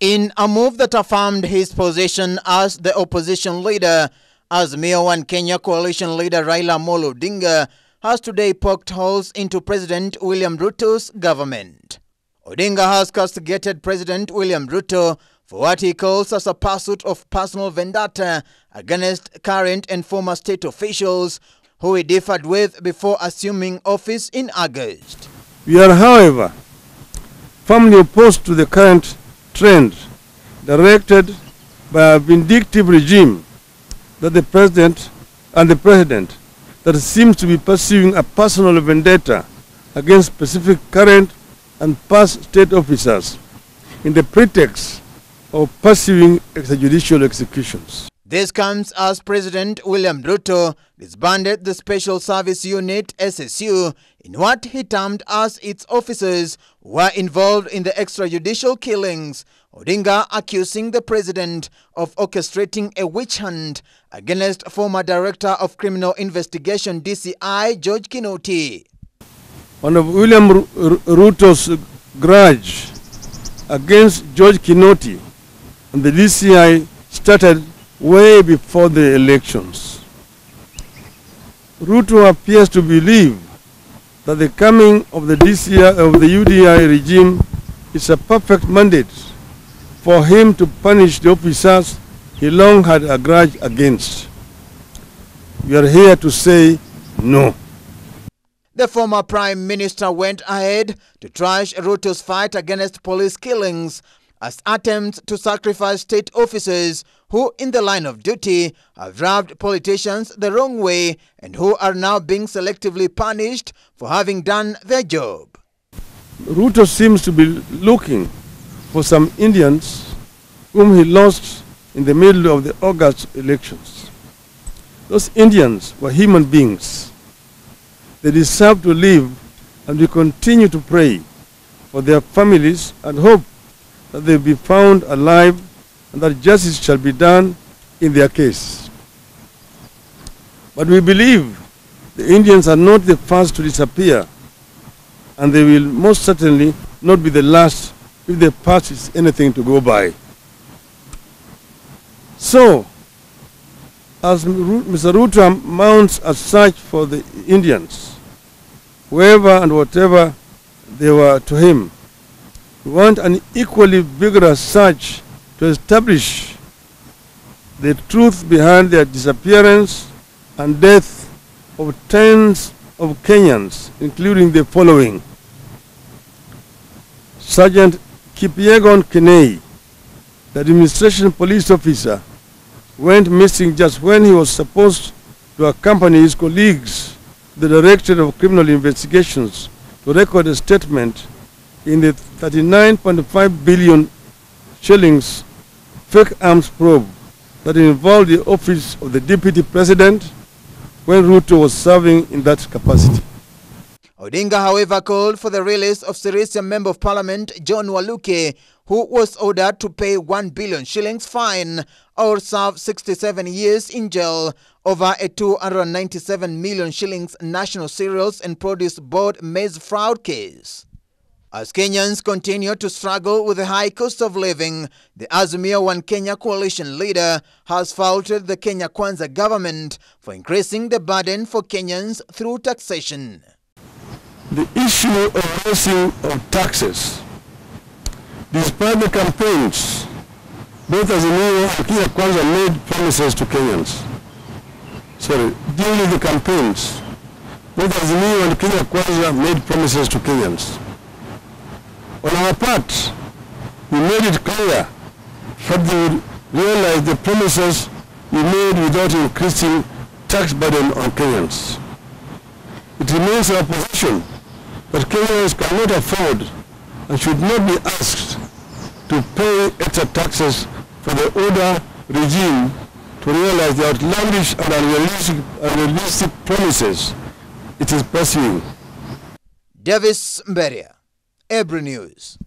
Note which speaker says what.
Speaker 1: In a move that affirmed his position as the opposition leader, Azimio One Kenya coalition leader Raila Amolo Odinga has today poked holes into President William Ruto's government. Odinga has castigated President William Ruto for what he calls as a pursuit of personal vendetta against current and former state officials who he differed with before assuming office in August.
Speaker 2: We are, however, firmly opposed to the current trend directed by a vindictive regime that the president and the president that seems to be pursuing a personal vendetta against specific current and past state officers in the pretext of pursuing extrajudicial executions.
Speaker 1: This comes as President William Ruto disbanded the Special Service Unit SSU in what he termed as its officers were involved in the extrajudicial killings, Odinga accusing the president of orchestrating a witch hunt against former Director of Criminal Investigation DCI George Kinoti.
Speaker 2: One of William Ruto's grudge against George Kinoti and the DCI started way before the elections. Ruto appears to believe that the coming of the DCI of the UDA regime is a perfect mandate for him to punish the officers he long had a grudge against. We are here to say no.
Speaker 1: The former prime minister went ahead to trash Ruto's fight against police killings as attempts to sacrifice state officers who, in the line of duty, have rubbed politicians the wrong way and who are now being selectively punished for having done their job.
Speaker 2: Ruto seems to be looking for some Indians whom he lost in the middle of the August elections. Those Indians were human beings. They deserve to live and we continue to pray for their families and hope that they will be found alive and that justice shall be done in their case. But we believe the Indians are not the first to disappear and they will most certainly not be the last if the past is anything to go by. So, as Mr. Ruto mounts a search for the Indians, wherever and whatever they were to him, we want an equally vigorous search to establish the truth behind their disappearance and death of tens of Kenyans, including the following. Sergeant Kipyegon Kenei, the administration police officer, went missing just when he was supposed to accompany his colleagues, the Director of Criminal Investigations, to record a statement in the 39.5 billion shillings fake arms probe that involved the office of the Deputy President when Ruto was serving in that capacity.
Speaker 1: Odinga, however, called for the release of Sirisia Member of Parliament John Waluke, who was ordered to pay 1 billion shillings fine or serve 67 years in jail over a 297 million shillings National Cereals and Produce Board maize fraud case. As Kenyans continue to struggle with the high cost of living, the Azimio One Kenya coalition leader has faulted the Kenya Kwanza government for increasing the burden for Kenyans through taxation.
Speaker 2: The issue of raising of taxes, despite the campaigns, both Azimio and Kenya Kwanza made promises to Kenyans. Sorry, during the campaigns, both Azimio and Kenya Kwanza made promises to Kenyans. On our part, we made it clear that they would realize the promises we made without increasing tax burden on Kenyans. It remains our position that Kenyans cannot afford and should not be asked to pay extra taxes for the older regime to realize the outlandish and unrealistic, unrealistic promises it is pursuing.
Speaker 1: Davis Mberia. Ebru News.